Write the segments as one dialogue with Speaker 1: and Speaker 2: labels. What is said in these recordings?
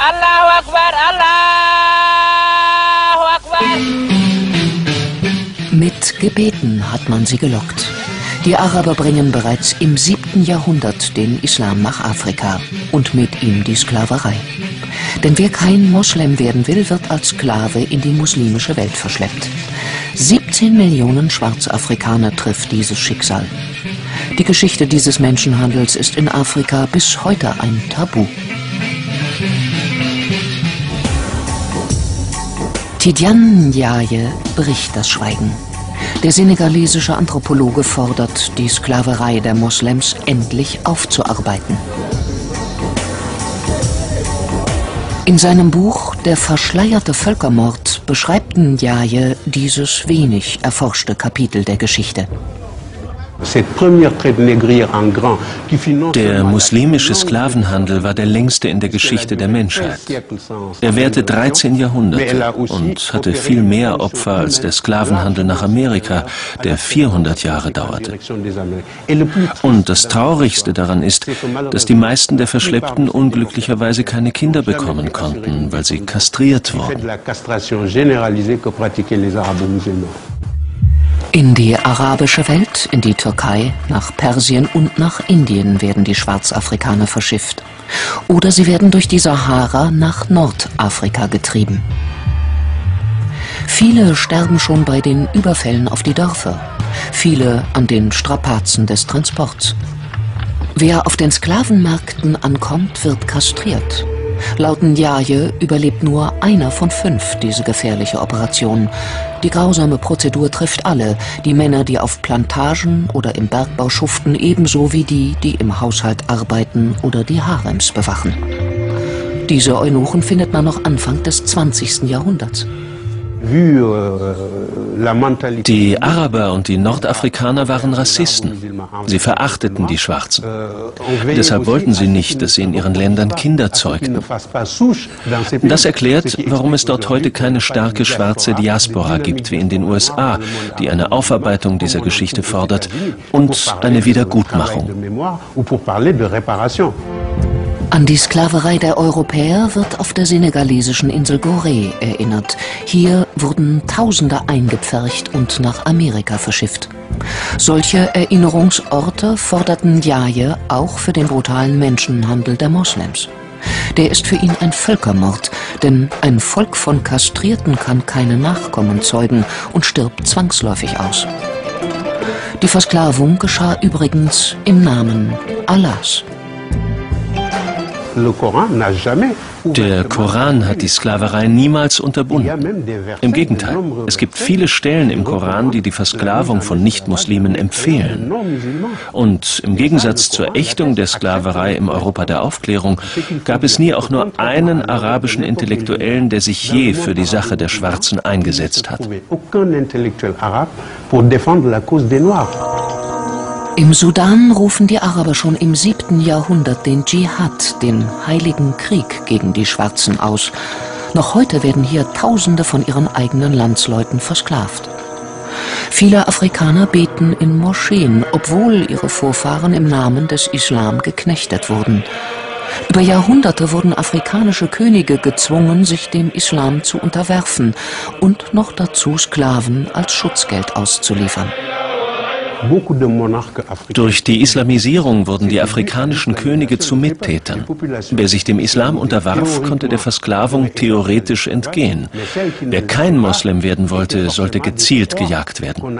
Speaker 1: Allahu Akbar, Allahu Akbar.
Speaker 2: Mit Gebeten hat man sie gelockt. Die Araber bringen bereits im 7. Jahrhundert den Islam nach Afrika und mit ihm die Sklaverei. Denn wer kein Moslem werden will, wird als Sklave in die muslimische Welt verschleppt. 17 Millionen Schwarzafrikaner trifft dieses Schicksal. Die Geschichte dieses Menschenhandels ist in Afrika bis heute ein Tabu. Tidiane Ndiaye bricht das Schweigen. Der senegalesische Anthropologe fordert, die Sklaverei der Moslems endlich aufzuarbeiten. In seinem Buch Der verschleierte Völkermord beschreibt Ndiaye dieses wenig erforschte Kapitel der Geschichte.
Speaker 3: Der muslimische Sklavenhandel war der längste in der Geschichte der Menschheit. Er währte 13 Jahrhunderte und hatte viel mehr Opfer als der Sklavenhandel nach Amerika, der 400 Jahre dauerte. Und das Traurigste daran ist, dass die meisten der Verschleppten unglücklicherweise keine Kinder bekommen konnten, weil sie kastriert wurden.
Speaker 2: In die arabische Welt, in die Türkei, nach Persien und nach Indien werden die Schwarzafrikaner verschifft. Oder sie werden durch die Sahara nach Nordafrika getrieben. Viele sterben schon bei den Überfällen auf die Dörfer, viele an den Strapazen des Transports. Wer auf den Sklavenmärkten ankommt, wird kastriert. Laut Ndiaye überlebt nur einer von fünf diese gefährliche Operation. Die grausame Prozedur trifft alle, die Männer, die auf Plantagen oder im Bergbau schuften, ebenso wie die, die im Haushalt arbeiten oder die Harems bewachen. Diese Eunuchen findet man noch Anfang des 20. Jahrhunderts.
Speaker 3: Die Araber und die Nordafrikaner waren Rassisten. Sie verachteten die Schwarzen. Deshalb wollten sie nicht, dass sie in ihren Ländern Kinder zeugten. Das erklärt, warum es dort heute keine starke schwarze Diaspora gibt wie in den USA, die eine Aufarbeitung dieser Geschichte fordert und eine Wiedergutmachung.
Speaker 2: An die Sklaverei der Europäer wird auf der senegalesischen Insel Gorée erinnert. Hier wurden Tausende eingepfercht und nach Amerika verschifft. Solche Erinnerungsorte forderten Jaje auch für den brutalen Menschenhandel der Moslems. Der ist für ihn ein Völkermord, denn ein Volk von Kastrierten kann keine Nachkommen zeugen und stirbt zwangsläufig aus. Die Versklavung geschah übrigens im Namen Allahs.
Speaker 3: Der Koran hat die Sklaverei niemals unterbunden. Im Gegenteil, es gibt viele Stellen im Koran, die die Versklavung von Nichtmuslimen empfehlen. Und im Gegensatz zur Ächtung der Sklaverei im Europa der Aufklärung gab es nie auch nur einen arabischen Intellektuellen, der sich je für die Sache der Schwarzen eingesetzt hat.
Speaker 2: Im Sudan rufen die Araber schon im 7. Jahrhundert den Dschihad, den heiligen Krieg gegen die Schwarzen aus. Noch heute werden hier Tausende von ihren eigenen Landsleuten versklavt. Viele Afrikaner beten in Moscheen, obwohl ihre Vorfahren im Namen des Islam geknechtet wurden. Über Jahrhunderte wurden afrikanische Könige gezwungen, sich dem Islam zu unterwerfen und noch dazu Sklaven als Schutzgeld auszuliefern.
Speaker 3: Durch die Islamisierung wurden die afrikanischen Könige zu Mittätern. Wer sich dem Islam unterwarf, konnte der Versklavung theoretisch entgehen. Wer kein Moslem werden wollte, sollte gezielt gejagt werden.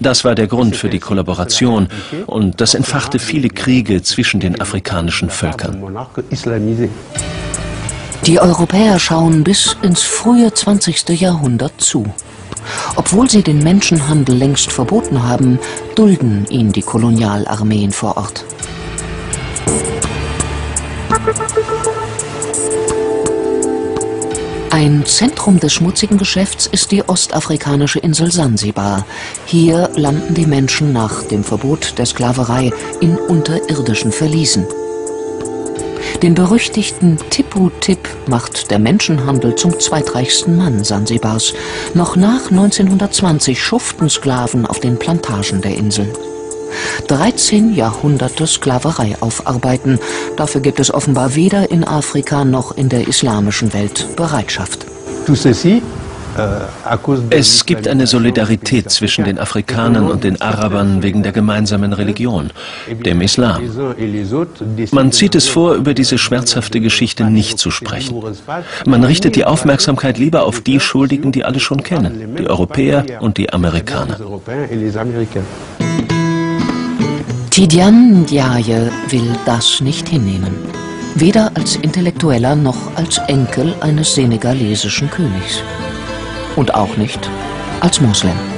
Speaker 3: Das war der Grund für die Kollaboration und das entfachte viele Kriege zwischen den afrikanischen Völkern.
Speaker 2: Die Europäer schauen bis ins frühe 20. Jahrhundert zu. Obwohl sie den Menschenhandel längst verboten haben, dulden ihn die Kolonialarmeen vor Ort. Ein Zentrum des schmutzigen Geschäfts ist die ostafrikanische Insel Sansibar. Hier landen die Menschen nach dem Verbot der Sklaverei in unterirdischen Verliesen. Den berüchtigten Tipu Tip macht der Menschenhandel zum zweitreichsten Mann Sansibars. Noch nach 1920 schuften Sklaven auf den Plantagen der Insel. 13 Jahrhunderte Sklaverei aufarbeiten. Dafür gibt es offenbar weder in Afrika noch in der islamischen Welt Bereitschaft.
Speaker 3: Es gibt eine Solidarität zwischen den Afrikanern und den Arabern wegen der gemeinsamen Religion, dem Islam. Man zieht es vor, über diese schmerzhafte Geschichte nicht zu sprechen. Man richtet die Aufmerksamkeit lieber auf die Schuldigen, die alle schon kennen, die Europäer und die Amerikaner.
Speaker 2: Tidiane Ndiaye will das nicht hinnehmen. Weder als Intellektueller noch als Enkel eines senegalesischen Königs und auch nicht als Moslem.